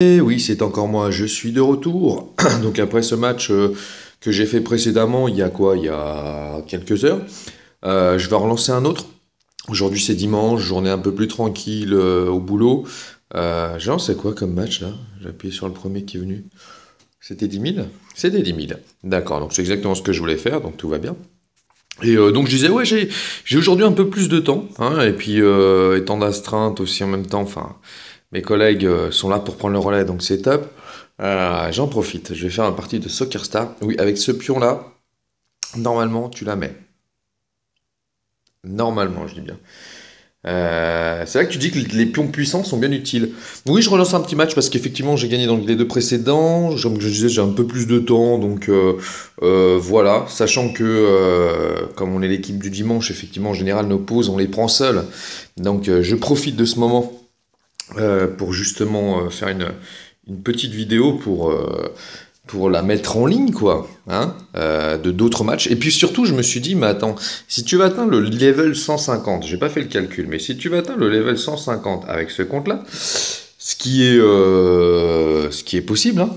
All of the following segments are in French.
Et oui, c'est encore moi, je suis de retour. Donc après ce match euh, que j'ai fait précédemment, il y a quoi? Il y a quelques heures, euh, je vais relancer un autre. Aujourd'hui c'est dimanche, journée un peu plus tranquille euh, au boulot. Genre c'est quoi comme match là? J'ai appuyé sur le premier qui est venu. C'était dix mille? C'était dix mille D'accord, donc c'est exactement ce que je voulais faire, donc tout va bien. Et donc je disais, ouais, j'ai, aujourd'hui un peu plus de temps, hein, et puis étant d'astreinte aussi en même temps, enfin, mes collègues euh, sont là pour prendre le relais, donc c'est top. Euh, j'en profite, je vais faire un partie de Soccer Star. Oui, avec ce pion-là, normalement, tu la mets. Normalement, je dis bien. Euh, c'est là que tu dis que les pions puissants sont bien utiles. Oui, je relance un petit match parce qu'effectivement j'ai gagné dans les deux précédents. Comme je disais, j'ai un peu plus de temps, donc voilà. Sachant que comme on est l'équipe du dimanche, effectivement en général nos pauses on les prend seuls. Donc je profite de ce moment pour justement euh, faire une, une petite vidéo pour euh, pour la mettre en ligne, quoi, hein, euh, de d'autres matchs. Et puis surtout, je me suis dit, mais attends, si tu vas atteindre le level 150, j'ai pas fait le calcul, mais si tu vas atteindre le level 150 avec ce compte-là, ce qui est, euh, ce qui est possible, hein,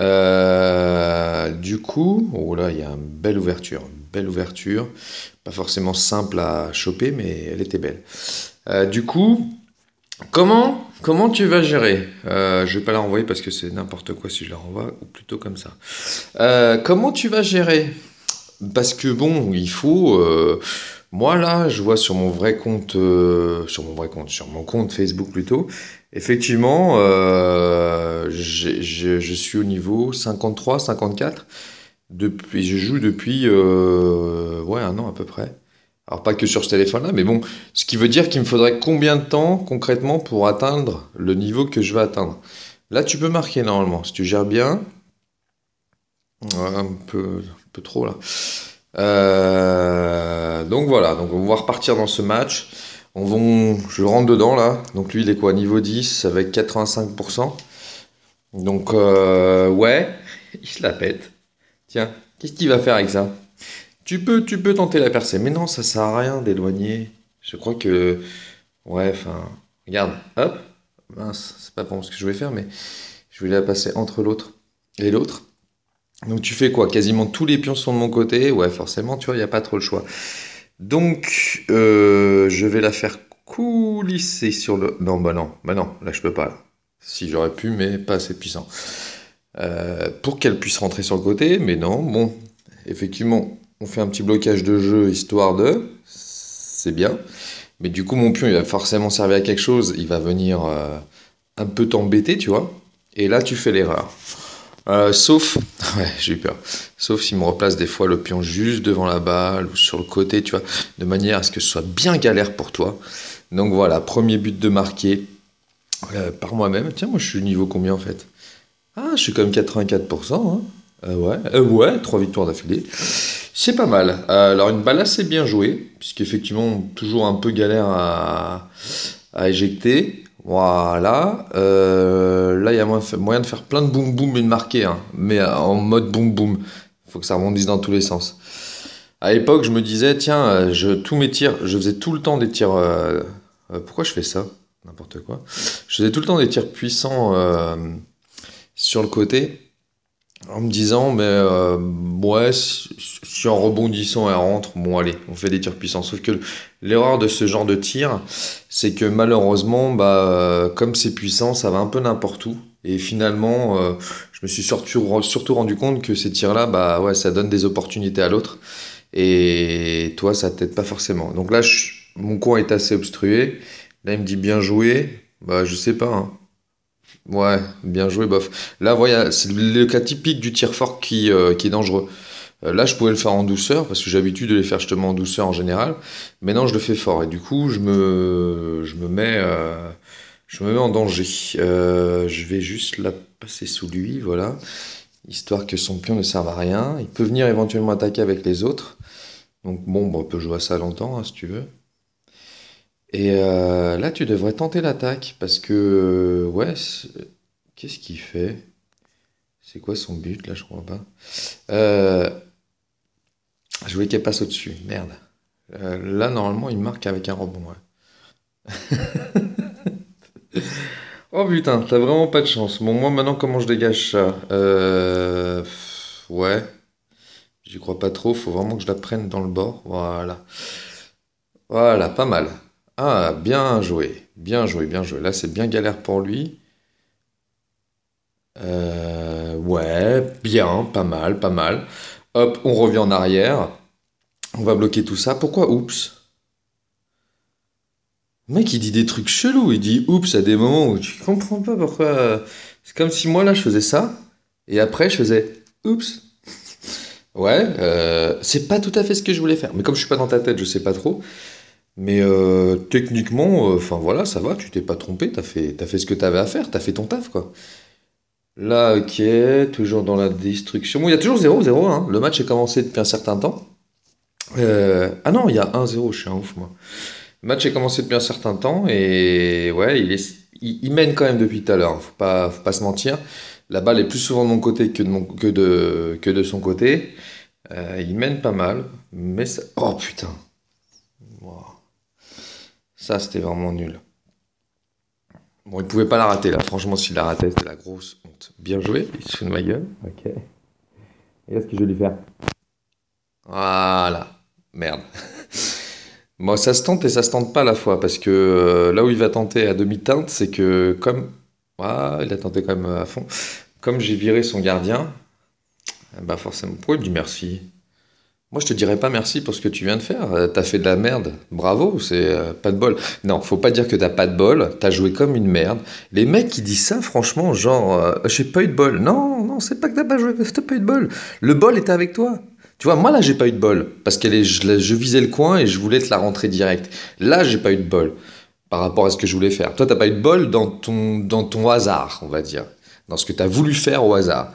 euh, du coup, oh là, il y a une belle ouverture, une belle ouverture, pas forcément simple à choper, mais elle était belle. Euh, du coup, Comment, comment tu vas gérer? Euh, je vais pas la renvoyer parce que c'est n'importe quoi si je la renvoie, ou plutôt comme ça. Euh, comment tu vas gérer? Parce que bon, il faut. euh, moi là, je vois sur mon vrai compte, euh, sur mon vrai compte, sur mon compte Facebook plutôt. Effectivement, je suis au niveau 53, 54. Depuis, je joue depuis un an à peu près. Alors pas que sur ce téléphone-là, mais bon, ce qui veut dire qu'il me faudrait combien de temps concrètement pour atteindre le niveau que je veux atteindre? Là, tu peux marquer normalement, si tu gères bien, Ouais, un peu, un peu trop là. Euh, donc voilà, donc on va repartir dans ce match. On va, je rentre dedans là. Donc lui, il est quoi? Niveau 10 avec 85%. Donc euh, ouais, il se la pète. Tiens, qu'est-ce qu'il va faire avec ça? Tu peux, tu peux tenter la percée, mais non, ça sert à rien d'éloigner. Je crois que, ouais, enfin, regarde, hop, mince, c'est pas pour ce que je vais faire, mais je vais la passer entre l'autre et l'autre. Donc tu fais quoi? Quasiment tous les pions sont de mon côté. Ouais, forcément, tu vois, il n'y a pas trop le choix. Donc, euh, je vais la faire coulisser sur le... Non, bah non, bah non, là je peux pas. Si j'aurais pu, mais pas assez puissant. Euh, pour qu'elle puisse rentrer sur le côté, mais non, bon, effectivement, on fait un petit blocage de jeu histoire de... C'est bien. Mais du coup, mon pion, il va forcément servir à quelque chose. Il va venir euh, un peu t'embêter, tu vois. Et là, tu fais l'erreur. Euh, sauf, ouais, j'ai eu peur. Sauf s'il me replace des fois le pion juste devant la balle ou sur le côté, tu vois, de manière à ce que ce soit bien galère pour toi. Donc voilà, premier but de marqué euh, par moi-même. Tiens, moi je suis niveau combien en fait? Ah, je suis même 84%, hein. Ouais, ouais, trois victoires d'affilée. C'est pas mal. Euh, alors une balle assez bien jouée, puisqu'effectivement toujours un peu galère à, éjecter. Voilà. Euh, là, il y a moyen de faire plein de boum boum et de marquer, hein, mais euh, en mode boum boum. Faut que ça rebondisse dans tous les sens. À l'époque, je me disais, tiens, je, tous mes tirs, je faisais tout le temps des tirs. pourquoi je fais ça? N'importe quoi. Je faisais tout le temps des tirs puissants sur le côté, en me disant, mais euh, ouais, si, en rebondissant elle rentre, bon allez, on fait des tirs puissants. Sauf que l'erreur de ce genre de tir, c'est que malheureusement, bah, euh, comme c'est puissant, ça va un peu n'importe où. Et finalement, euh, je me suis surtout, surtout rendu compte que ces tirs-là, bah ouais, ça donne des opportunités à l'autre. Et toi, ça t'aide pas forcément. Donc là, mon coin est assez obstrué. Là, il me dit bien joué. Bah, je sais pas. hein. Ouais, bien joué, bof. Là, voilà, c'est le cas typique du tir fort qui, euh, qui est dangereux. Euh, là, je pouvais le faire en douceur, parce que j'ai l'habitude de les faire justement en douceur en général. Maintenant, je le fais fort. Et du coup, je me, je me mets, euh, je me mets en danger. Je vais juste la passer sous lui, voilà. Histoire que son pion ne serve à rien. Il peut venir éventuellement attaquer avec les autres. Donc bon, bah, on peut jouer à ça longtemps, hein, si tu veux. Et euh, là, tu devrais tenter l'attaque, parce que, ouais, c'est- qu'est-ce qu'il fait? C'est quoi son but, là, je crois pas. Euh, je voulais qu'elle passe au-dessus, merde. Euh, là, normalement, il marque avec un rebond, ouais. Oh putain, t'as vraiment pas de chance. Bon, moi maintenant, comment je dégage ça? Euh... Ouais, j'y crois pas trop. Faut vraiment que je la prenne dans le bord. Voilà. Voilà, pas mal. Ah, bien joué. Bien joué, bien joué. Là, c'est bien galère pour lui. Euh, ouais, bien, pas mal, pas mal. Hop, on revient en arrière. On va bloquer tout ça. Pourquoi oups? Mec, il dit des trucs chelous. Il dit oups à des moments où tu comprends pas pourquoi. C'est comme si moi, là, je faisais ça. Et après, je faisais oups. Ouais, euh, c'est pas tout à fait ce que je voulais faire. Mais comme je suis pas dans ta tête, je sais pas trop. Mais euh, techniquement, euh, enfin voilà, ça va, tu t'es pas trompé, t'as fait, fait ce que t'avais à faire, t'as fait ton taf, quoi. Là, ok, toujours dans la destruction. Bon, il y a toujours 0-0, hein. Le match est commencé depuis un certain temps. Euh, ah non, il y a 1-0, je suis un ouf, moi. Le match est commencé depuis un certain temps et ouais, il, est, il, mène quand même depuis tout à l'heure, hein. faut pas, faut pas se mentir. La balle est plus souvent de mon côté que de, que de, que de son côté. Il mène pas mal, mais ça... Oh putain! Ça, c'était vraiment nul. Bon, il pouvait pas la rater là. Franchement, s'il la ratait, c'était la grosse honte. Bien joué, il se fout de ma gueule. Ok. Et là, ce que je vais lui faire? Voilà. Merde. Bon, ça se tente et ça se tente pas à la fois. Parce que euh, là où il va tenter à demi-teinte, c'est que comme. Ah, il a tenté quand même à fond. Comme j'ai viré son gardien, bah forcément. Pourquoi il me dit merci? Moi, je te dirais pas merci pour ce que tu viens de faire. Euh, T'as fait de la merde. Bravo, c'est euh, pas de bol. Non, faut pas dire que t'as pas de bol. T'as joué comme une merde. Les mecs qui disent ça, franchement, genre, euh, j'ai pas eu de bol. Non, non, c'est pas que t'as pas joué, t'as pas eu de bol. Le bol était avec toi. Tu vois, moi là, j'ai pas eu de bol parce que je, je visais le coin et je voulais te la rentrer direct. Là, j'ai pas eu de bol par rapport à ce que je voulais faire. Toi, t'as pas eu de bol dans ton, dans ton hasard, on va dire, dans ce que t'as voulu faire au hasard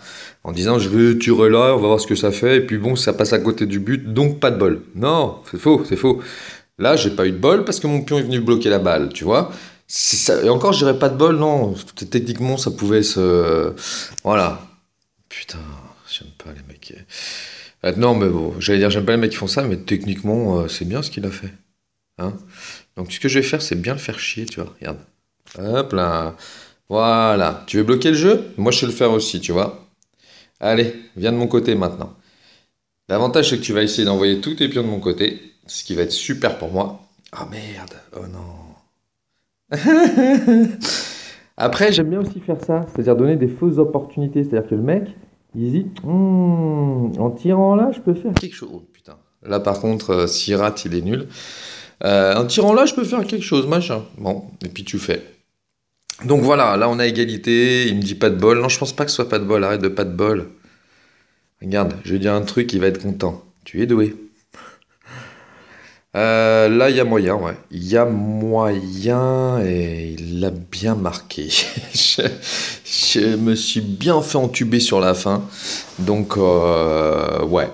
en disant je vais tirer là, on va voir ce que ça fait, et puis bon, ça passe à côté du but, donc pas de bol. Non, c'est faux, c'est faux. Là, j'ai pas eu de bol parce que mon pion est venu bloquer la balle, tu vois. Ça, et encore, je dirais pas de bol, non. Techniquement, ça pouvait se. Voilà. Putain, j'aime pas les mecs. Euh, non, mais bon, j'allais dire, j'aime pas les mecs qui font ça, mais techniquement, euh, c'est bien ce qu'il a fait. Hein Donc, ce que je vais faire, c'est bien le faire chier, tu vois. Regarde. Hop là. Voilà. Tu veux bloquer le jeu? Moi, je sais le faire aussi, tu vois. Allez, viens de mon côté maintenant. L'avantage, c'est que tu vas essayer d'envoyer tous tes pions de mon côté, ce qui va être super pour moi. Ah oh, merde, oh non. Après, j'aime bien aussi faire ça, c'est-à-dire donner des fausses opportunités. C'est-à-dire que le mec, il dit, hm, en tirant là, je peux faire quelque chose. Oh putain. Là, par contre, euh, s'il rate, il est nul. Euh, en tirant là, je peux faire quelque chose, machin. Bon, et puis tu fais. Donc voilà, là on a égalité, il me dit pas de bol. Non, je pense pas que ce soit pas de bol, arrête de pas de bol. Regarde, je vais dire un truc, il va être content. Tu es doué. Euh, là, il y a moyen, ouais. Il y a moyen et il l'a bien marqué. je, me suis bien fait entuber sur la fin. Donc, euh, ouais.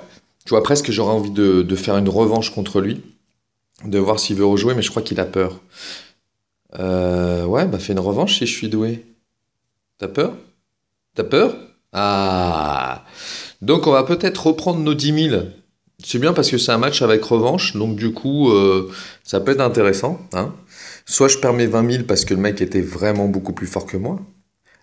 Tu vois, presque j'aurais envie de, faire une revanche contre lui. De voir s'il veut rejouer, mais je crois qu'il a peur. Euh, ouais, bah fais une revanche si je suis doué. T'as peur? T'as peur? Ah Donc on va peut-être reprendre nos 10 000. C'est bien parce que c'est un match avec revanche, donc du coup, euh, ça peut être intéressant. Hein Soit je perds mes 20 000 parce que le mec était vraiment beaucoup plus fort que moi.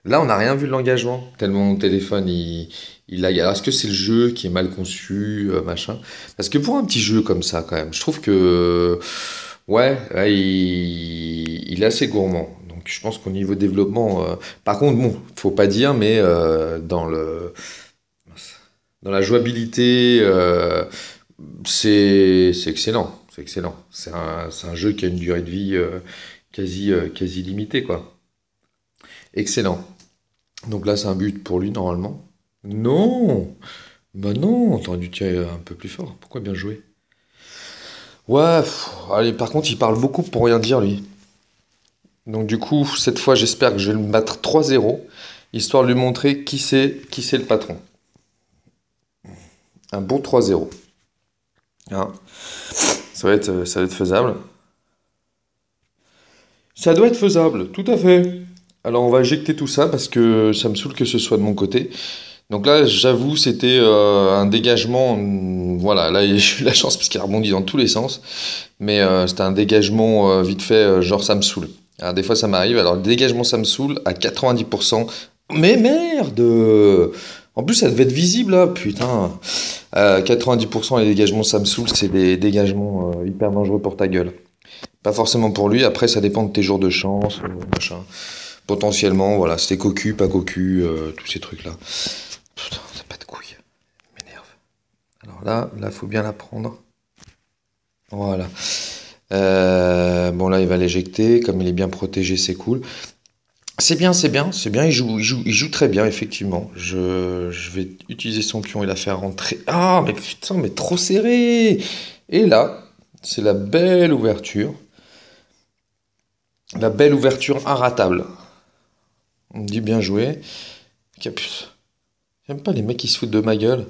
Là, on n'a rien vu de l'engagement, tellement mon téléphone, il, il a... Est-ce que c'est le jeu qui est mal conçu, euh, machin? Parce que pour un petit jeu comme ça, quand même, je trouve que... Ouais, il, est assez gourmand. Donc je pense qu'au niveau développement, euh... par contre, bon, faut pas dire, mais euh, dans le dans la jouabilité, euh, c'est excellent, c'est excellent. C'est un, un, jeu qui a une durée de vie quasi quasi limitée, quoi. Excellent. Donc là, c'est un but pour lui normalement. Non, bah non, t'aurais dû tirer un peu plus fort. Pourquoi bien jouer? Ouais, allez, par contre, il parle beaucoup pour rien dire, lui. Donc, du coup, cette fois, j'espère que je vais le battre 3-0, histoire de lui montrer qui c'est qui c'est le patron. Un bon 3-0. Hein ça, va être, ça va être faisable. Ça doit être faisable, tout à fait. Alors, on va éjecter tout ça parce que ça me saoule que ce soit de mon côté. Donc là, j'avoue, c'était euh, un dégagement. Voilà, là, j'ai eu la chance parce qu'il a rebondi dans tous les sens. Mais euh, c'était un dégagement euh, vite fait, genre ça me saoule. Des fois, ça m'arrive. Alors, le dégagement, ça me saoule à 90%. Mais merde En plus, ça devait être visible, là, putain. Euh, 90% les dégagements, ça me saoule. C'est des dégagements hyper dangereux pour ta gueule. Pas forcément pour lui. Après, ça dépend de tes jours de chance, machin. Potentiellement, voilà. C'était cocu, pas cocu, tous ces trucs-là. Putain, t'as pas de couilles. M'énerve. Alors là, là, faut bien la prendre. Voilà. Euh, bon, là, il va l'éjecter. Comme il est bien protégé, c'est cool. C'est bien, c'est bien, c'est bien. Il joue, il joue, très bien, effectivement. Je, vais utiliser son pion et la faire rentrer. Ah, mais putain, mais trop serré. Et là, c'est la belle ouverture. La belle ouverture inratable. On dit bien joué. J'aime pas les mecs qui se foutent de ma gueule.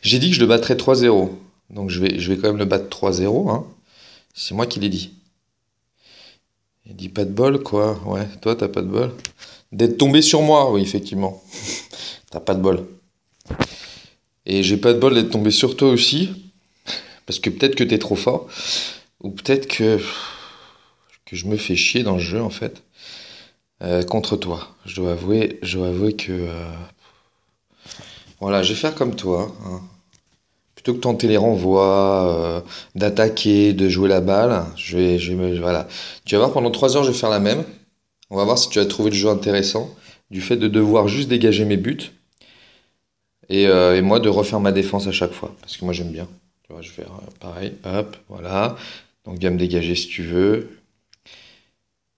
J'ai dit que je le battrais 3-0. Donc je vais, quand même le battre 3-0. Hein. C'est moi qui l'ai dit. Il dit pas de bol, quoi. Ouais, toi, t'as pas de bol. D'être tombé sur moi, oui, effectivement. t'as pas de bol. Et j'ai pas de bol d'être tombé sur toi aussi. Parce que peut-être que t'es trop fort. Ou peut-être que, que je me fais chier dans le jeu, en fait. Euh, contre toi. Je dois avouer, je dois avouer que. euh, Voilà, je vais faire comme toi. hein. Plutôt que tenter les renvois, euh, d'attaquer, de jouer la balle, je vais, je vais voilà. Tu vas voir, pendant 3 heures, je vais faire la même. On va voir si tu as trouvé le jeu intéressant. Du fait de devoir juste dégager mes buts. Et, euh, et moi, de refaire ma défense à chaque fois. Parce que moi, j'aime bien. Tu vois, je vais faire euh, pareil. Hop, voilà. Donc, viens me dégager si tu veux.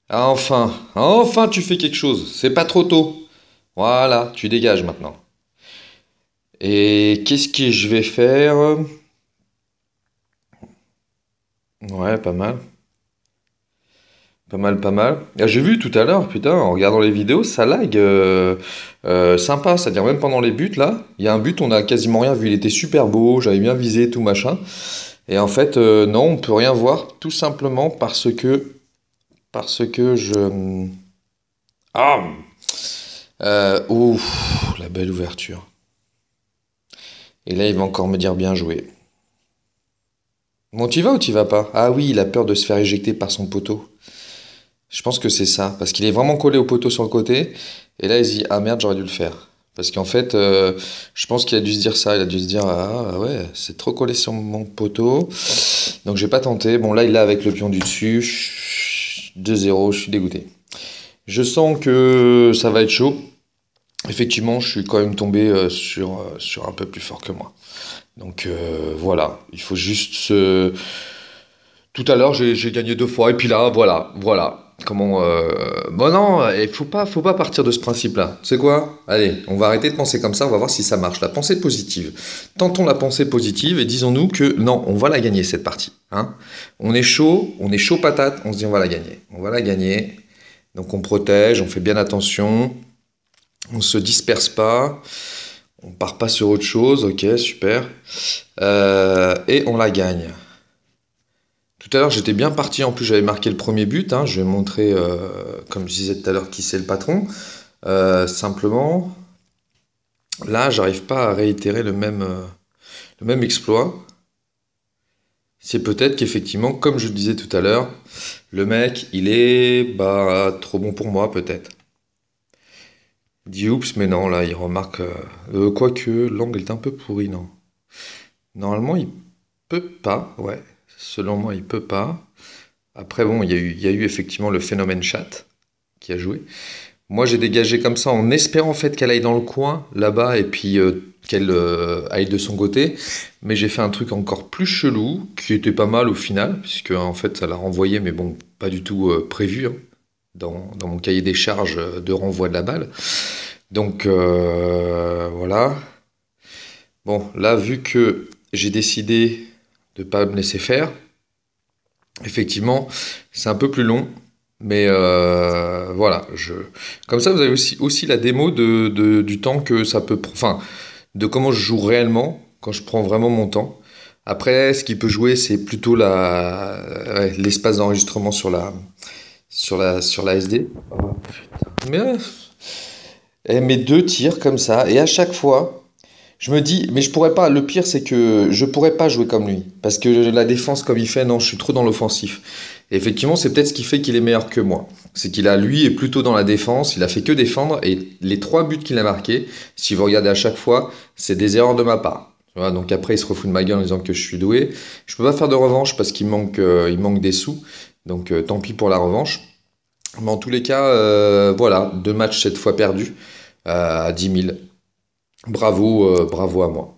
Ah, enfin, enfin, tu fais quelque chose. C'est pas trop tôt. Voilà, tu dégages maintenant. Et qu'est-ce que je vais faire? Ouais, pas mal. Pas mal, pas mal. Ah, j'ai vu tout à l'heure, putain, en regardant les vidéos, ça lag euh, euh, sympa. C'est-à-dire, même pendant les buts, là, il y a un but, on a quasiment rien vu. Il était super beau, j'avais bien visé, tout machin. Et en fait, euh, non, on peut rien voir, tout simplement parce que. Parce que je. Ah! Ouf, la belle ouverture. Et là, il va encore me dire bien joué. Bon, tu vas ou tu vas pas? Ah oui, il a peur de se faire éjecter par son poteau. Je pense que c'est ça, parce qu'il est vraiment collé au poteau sur le côté, et là il se dit, ah merde, j'aurais dû le faire. Parce qu'en fait, euh, je pense qu'il a dû se dire ça, il a dû se dire, ah ouais, c'est trop collé sur mon poteau, donc j'ai pas tenté. Bon, là il l'a avec le pion du dessus, Chut, 2-0, je suis dégoûté. Je sens que ça va être chaud. Effectivement, je suis quand même tombé euh, sur, euh, sur un peu plus fort que moi. Donc euh, voilà, il faut juste se... Tout à l'heure, j'ai gagné deux fois, et puis là, voilà, voilà. Comment... Bon non, il faut pas, faut pas partir de ce principe-là. C'est quoi? Allez, on va arrêter de penser comme ça, on va voir si ça marche. La pensée positive. Tentons la pensée positive et disons-nous que non, on va la gagner cette partie. Hein on est chaud, on est chaud patate, on se dit on va la gagner. On va la gagner. Donc on protège, on fait bien attention, on se disperse pas, on part pas sur autre chose, ok, super. Euh, et on la gagne. Tout à l'heure, j'étais bien parti. En plus, j'avais marqué le premier but. hein. Je vais montrer, euh, comme je disais tout à l'heure, qui c'est le patron. Euh, simplement, là, j'arrive pas à réitérer le même, le même exploit. C'est peut-être qu'effectivement, comme je le disais tout à l'heure, le mec, il est bah, trop bon pour moi, peut-être. Dit oups, mais non, là, il remarque. euh, euh, quoique, l'angle est un peu pourri, non. Normalement, il peut pas, ouais. Selon moi, il peut pas. Après, bon, il y a eu, effectivement le phénomène chat qui a joué. Moi, j'ai dégagé comme ça en espérant en fait qu'elle aille dans le coin, là-bas, et puis euh, qu'elle aille de son côté. Mais j'ai fait un truc encore plus chelou, qui était pas mal au final, puisque en fait, ça l'a renvoyé, mais bon, pas du tout prévu hein, dans, dans mon cahier des charges de renvoi de la balle. Donc, euh, voilà. Bon, là, vu que j'ai décidé de pas me laisser faire, effectivement, c'est un peu plus long. Mais euh, voilà, je... comme ça, vous avez aussi, aussi la démo de, de- du temps que ça peut... Enfin, de comment je joue réellement, quand je prends vraiment mon temps. Après, ce qui peut jouer, c'est plutôt la, ouais, l'espace d'enregistrement sur la, sur la, sur la SD. Oh, putain. Mais, et mes deux tirs comme ça, et à chaque fois, je me dis, mais je pourrais pas. Le pire, c'est que je pourrais pas jouer comme lui, parce que la défense comme il fait, non, je suis trop dans l'offensif. Et effectivement, c'est peut-être ce qui fait qu'il est meilleur que moi. C'est qu'il a, lui, est plutôt dans la défense, il a fait que défendre, et les trois buts qu'il a marqués, si vous regardez à chaque fois, c'est des erreurs de ma part. donc après, il se refout de ma gueule en disant que je suis doué. Je peux pas faire de revanche parce qu'il manque, euh, il manque des sous. Donc tant pis pour la revanche. Mais en tous les cas, voilà, deux matchs cette fois perdus à 10 000. Bravo, bravo à moi.